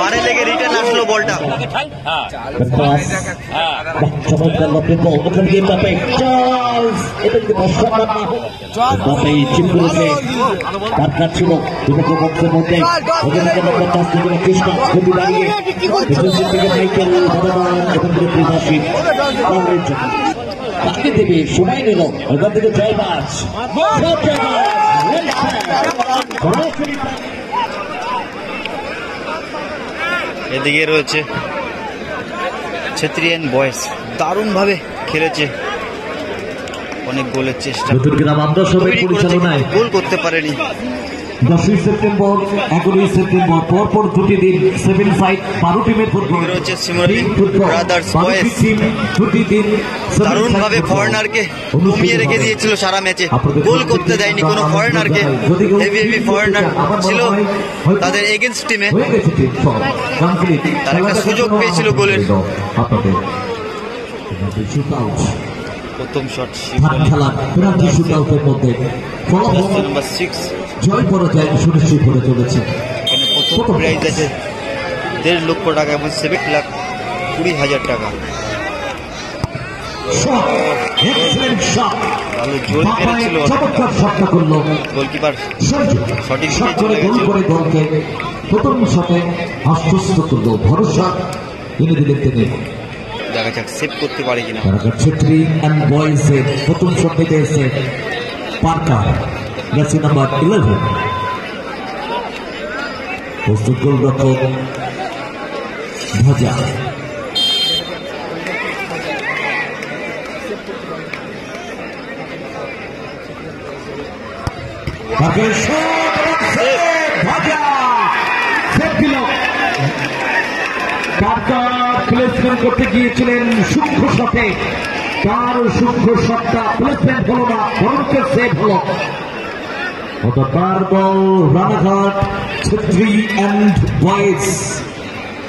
বারে লেগে রিটার্ন আসলো বলটা। তাকে দেবে সময় নিল। ওখান থেকে জয়বাজ এদিকে রয়েছে ছেত্রিয়ান বয়েস দারুণভাবে খেলেছে। অনেক গোলের চেষ্টা। গোল করতে পারেনি। দশই সেপ্টেম্বর এগারোই সেপ্টেম্বর পরপর দুটি দিন সেভেন ফাইভ বারো টিমের ফুটবল। দুটি দিন। ফরেনারকে কমিয়ে রেখে দিয়েছিল সারা ম্যাচে। গোল করতে দেয়নি কোনো ফরেনারকে হেভি হেভি ফরেনার ছিল তাদের এগেনস্ট টিমে তারা একটা সুযোগ পেয়েছিল গোলের। প্রথম শট মধ্যে। নাম্বার সিক্স জয় পরাজয় সুনিশ্চিত হতে চলেছে। প্রথম প্রাইজ আছে দেড় লক্ষ টাকা এবং সেভেন লাখ কুড়ি হাজার টাকা। ভালো জোর মেরেছিল গোলকিপার সঠিক শট দিকে করে চলে গেছে। প্রথম শটে আশ্বস্ত করল ভরসা। এনে দিলেন তিনি। দেখা যাক সেভ করতে পারে কিনা। ছেত্রী অ্যান্ড এর প্রথম নিতে এসে পার্কার নাম্বার ইলেভেন প্রস্তুত ভাজা! ভাজা। সেভ দিল। প্লেসমেন্ট করতে গিয়েছিলেন সূক্ষ্ম শটে। তার সূক্ষ্ম শটটা প্লেসমেন্ট হলো না, বরঞ্চ সেভ হলো।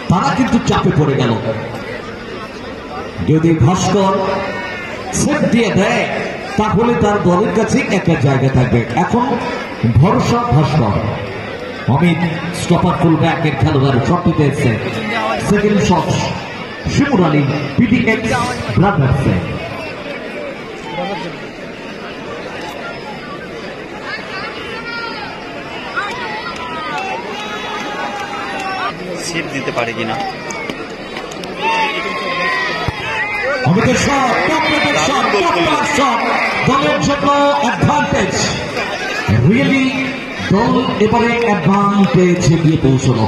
তার কিন্তু চাপে পড়ে গেল। যদি ভাস্কর সেভ দিয়ে দেয়, তাহলে তার দলের কাছে একটা জায়গা থাকবে। এখন ভরসা ভাস্কর। অমিত স্টপার ফুল ব্যাকের খেলোয়াড় শট নিতে এসছে। Second shot Shimur Ali PDX ব্রাদার্সে save দিতে পারে কিনা? শট টপমার শট দলের জন্য অ্যাডভান্টেজ রিয়েলি দল এবারে অ্যাডভান্টেজ গিয়ে পৌঁছলো।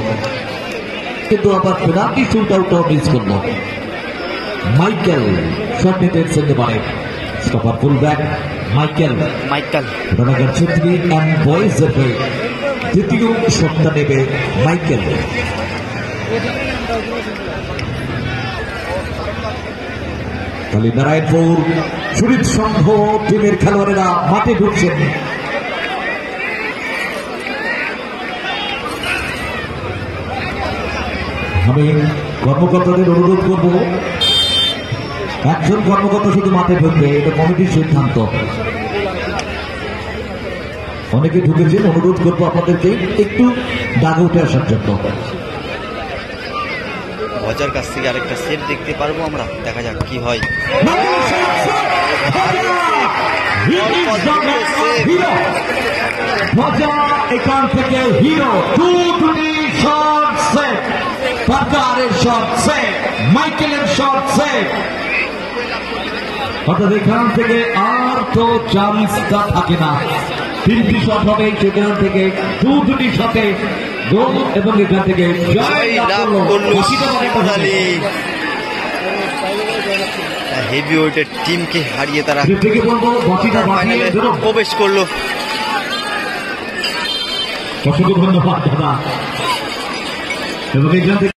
কিন্তু আবার পেনাল্টি শুট আউটও মিস করল মাইকেল শট নিতে পারে stopper full back Michael. Michael. Ranaghat Chhetri and boys হয়ে দ্বিতীয় শটটা নেবে মাইকেল। কালী নারায়ণপুর সুরিত সংঘ টিমের খেলোয়াড়েরা মাঠে ঢুকছেন। আমি কর্মকর্তাদের অনুরোধ করব একজন কর্মকর্তা শুধু মাঠে ঢুকবে এটা কমিটির সিদ্ধান্ত। অনেকে ঢুকেছেন অনুরোধ করব আপনাদেরকে একটু দাগে উঠে আসার জন্য। ভজার কাছ থেকে আরেকটা সেট দেখতে পারব আমরা দেখা যাক কি হয়। মজা এখান থেকে হিরো টু সেট পাকারের শট মাইকেলের শট অর্থাৎ এখান থেকে আর তো চান্সটা থাকে না। তিনটি শট হবে সেখান থেকে দু দুটি শটে গোল এবং এখান থেকে জয় লাভ করল। হেভি ওয়েটের টিমকে হারিয়ে তারা ফাইনালে প্রবেশ করল। অসংখ্য ধন্যবাদ দাদা। এবং এখান থেকে